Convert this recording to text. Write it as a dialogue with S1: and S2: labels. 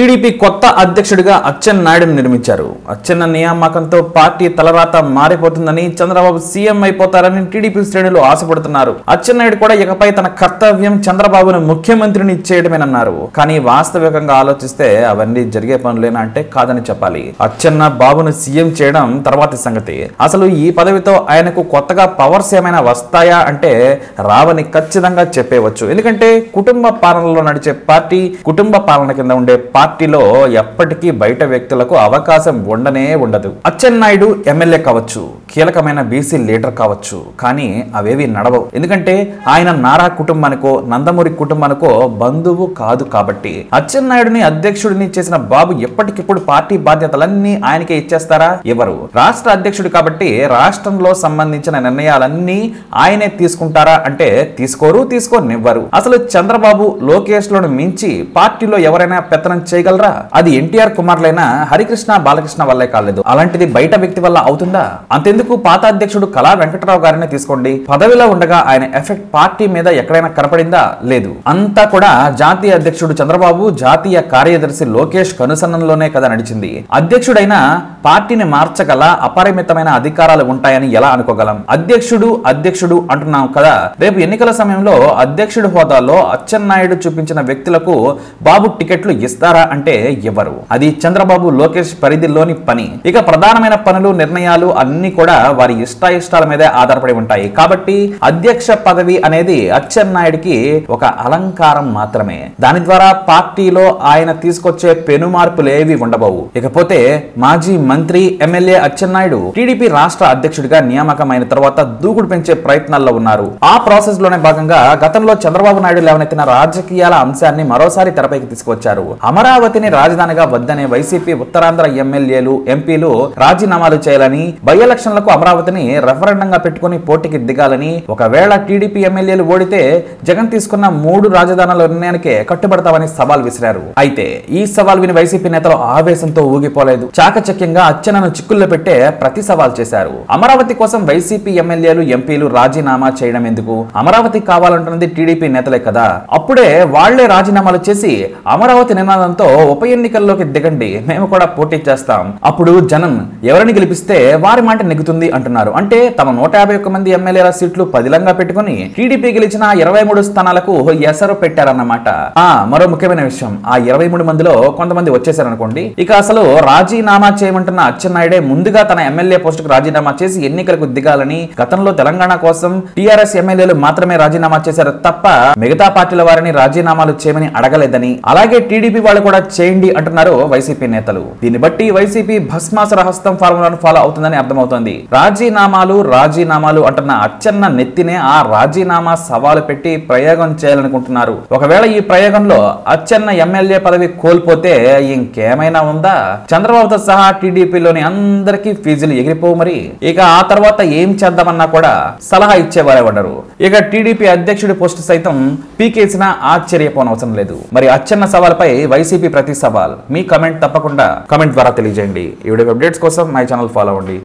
S1: TDP కొత్త అధ్యక్షుడిగా అచ్చెన్నాయుడును నిర్మించారు. అచ్చెన్న నియామకంతో పార్టీ తలరాత మారిపోతుందని చంద్రబాబు సీఎం అయిపోతారని టీడీపీ శ్రేణులు ఆశపడుతున్నారు. అచ్చెన్నాయుడు కూడా ఇకపై తన కర్తవ్యం చంద్రబాబును ముఖ్యమంత్రిని చేయడమేనన్నారు కానీ వాస్తవికంగా ఆలోచిస్తే అవన్నీ జరిగే పనులేనా అంటే కాదని చెప్పాలి. అచ్చెన్న బాబును సీఎం చేయడం తర్వాతి సంగతి. అసలు ఈ పదవితో ఆయనకు కొత్తగా పవర్స్ ఏమైనా వస్తాయా అంటే రావని ఖచ్చితంగా చెప్పేవచ్చు. ఎందుకంటే కుటుంబ పాలనలో నడిచే పార్టీ కుటుంబ పాలన కింద ఉండే పార్టీ పార్టీలో ఎప్పటికీ బయట వ్యక్తులకు అవకాశం ఉండనే ఉండదు. అచ్చెన్నాయుడు ఎమ్మెల్యే కావచ్చు. కీలకమైన బీసీ లీడర్ కావచ్చు కానీ అవేవి నడవవు. ఎందుకంటే ఆయన నారా కుటుంబానికో నందమూరి కుటుంబానికో బంధువు కాదు కాబట్టి. అచ్చెన్నాయుడిని అధ్యక్షుడిని చేసిన బాబు ఎప్పటికిప్పుడు పార్టీ బాధ్యతలన్నీ ఆయనకే ఇచ్చేస్తారా? ఎవరు? రాష్ట్ర అధ్యక్షుడు కాబట్టి రాష్ట్రంలో సంబంధించిన నిర్ణయాలన్నీ ఆయనే తీసుకుంటారా అంటే తీసుకోరు తీసుకోనివ్వరు. అసలు చంద్రబాబు లోకేష్లను మించి పార్టీలో ఎవరైనా పెత్తనం చేయగలరా? అది ఎన్టీఆర్ కుమార్లైనా హరికృష్ణ బాలకృష్ణ వల్లే కాలేదు. అలాంటిది బయట వ్యక్తి వల్ల అవుతుందా? అంతెందుకు పాత అధ్యక్షుడు కళా వెంకటరావు గారిని తీసుకోండి? పదవిలో ఉండగా ఆయన ఎఫెక్ట్ పార్టీ మీద ఎక్కడైనా కనపడిందా? లేదు. అంతా కూడా జాతీయ అధ్యక్షుడు చంద్రబాబు జాతీయ కార్యదర్శి లోకేష్ కనుసన్నంలోనే కదా నడిచింది. అధ్యక్షుడైన పార్టీని మార్చగల అపరిమితమైన అధికారాలు ఉంటాయని ఎలా అనుకోగలం? అధ్యక్షుడు అధ్యక్షుడు అంటున్నాం కదా. రేపు ఎన్నికల సమయంలో అధ్యక్షుడు హోదాలో అచ్చెన్నాయుడు చూపించిన వ్యక్తులకు బాబు టికెట్లు ఇస్తారా అంటే ఇవ్వరు అది చంద్రబాబు లోకేష్ పరిధిలోని పని. ఇక ప్రధానమైన పనులు నిర్ణయాలు అన్ని కూడా వారి ఇష్టాయిష్టాల మీదే ఆధారపడి ఉంటాయి. కాబట్టి అధ్యక్ష పదవి అనేది అచ్చెన్నాయుడికి ఒక అలంకారం మాత్రమే. దాని ద్వారా పార్టీలో ఆయన తీసుకొచ్చే పెను మార్పులు ఉండబోవు. ఇకపోతే మాజీ మంత్రి ఎమ్మెల్యే అచ్చెన్నాయుడు టీడీపీ రాష్ట్ర అధ్యక్షుడిగా నియామకమైన తర్వాత దూకుడు పెంచే ప్రయత్నాల్లో ఉన్నారు. ఆ ప్రాసెస్లోనే భాగంగా గతంలో చంద్రబాబు నాయుడు లేవనెత్తిన రాజకీయాల అంశాన్ని మరోసారి తెరపైకి తీసుకొచ్చారు అమరావతిని రాజధానిగా వద్దనే వైసీపీ ఉత్తరాంధ్ర ఎమ్మెల్యేలు ఎంపీలు రాజీనామాలు చేయాలని బై ఎలక్షన్లకు అమరావతిని రెఫరెండంగా పెట్టుకుని పోటీకి దిగాలని ఒకవేళ టీడీపీ ఎమ్మెల్యేలు ఓడితే జగన్ తీసుకున్న మూడు రాజధానుల నిర్ణయానికే కట్టుబడతామని సవాల్ విసిరారు. అయితే ఈ సవాల్ విని వైసీపీ నేతలు ఆవేశంతో ఊగిపోలేదు. చాకచక్యంగా అచ్చనను చిక్కుల్లో పెట్టే ప్రతి సవాల్ చేశారు. అమరావతి కోసం వైసీపీ ఎమ్మెల్యేలు ఎంపీలు రాజీనామా చేయడం ఎందుకు? అమరావతి కావాలంటున్నది టీడీపీ నేతలే కదా. అప్పుడే వాళ్ళే రాజీనామాలు చేసి అమరావతి నినాదంతో ఉప ఎన్నికల్లోకి దిగండి. మేము కూడా పోటీ చేస్తాం. అప్పుడు జనం ఎవరిని గెలిపిస్తే వారి మాట నెగ్గుతుంది. అంటున్నారు. అంటే తమ నూట యాభై ఒక్క మంది ఎమ్మెల్యేల సీట్లు పదిలంగా పెట్టుకుని టీడీపీ గెలిచిన ఇరవై మూడు స్థానాలకు ఎసరు పెట్టారన్నమాట. ఆ మరో ముఖ్యమైన విషయం. ఆ ఇరవై మూడు మందిలో కొంతమంది వచ్చేసారనుకోండి. ఇక అసలు రాజీనామా చేయమంటున్న అచ్చెన్నాయుడే ముందుగా తన ఎమ్మెల్యే పోస్టుకు రాజీనామా చేసి ఎన్నికలకు దిగాలని గతంలో తెలంగాణ కోసం టీఆర్ఎస్ ఎమ్మెల్యేలు మాత్రమే రాజీనామా చేశారు తప్ప మిగతా పార్టీల వారిని రాజీనామాలు చేయమని అడగలేదని అలాగే టీడీపీ వాళ్ళు కూడా చేయండి అంటున్నారు వైసీపీ నేతలు. దీన్ని బట్టి వైసీపీ భస్మాసుర హస్తం ఫార్ములాను ఫాలో అవుతుందని అర్థమవుతోంది. రాజీనామాలు రాజీనామాలు అంటున్న అచ్చెన్న నెత్తినే ఆ రాజీనామా సవాలు పెట్టి ప్రయోగం చేయాలనుకుంటున్నారు. ఒకవేళ ఈ ప్రయోగంలో అచ్చెన్న ఎమ్మెల్యే పదవి కోల్పోతే ఇంకేమైనా ఉందా? చంద్రబాబుతో సహా టీడీపీలోని అందరికీ ఫీజులు ఎగిరిపోవు మరి. ఇక ఆ తర్వాత ఏం చేద్దామన్నా కూడా సలహా ఇచ్చేవారే ఉండరు. ఇక టీడీపీ అధ్యక్షుడి పోస్టు సైతం పీకేసినా ఆశ్చర్యపోనవసరం లేదు. మరి అచ్చెన్న సవాల్పై వైసీపీ ప్రతి సవాల్. మీ కమెంట్ తప్పకుండా కమెంట్ ద్వారా తెలియజేయండి. ఈ వీడియో అప్డేట్స్ కోసం మై ఛానల్ ఫాలో అవ్వండి.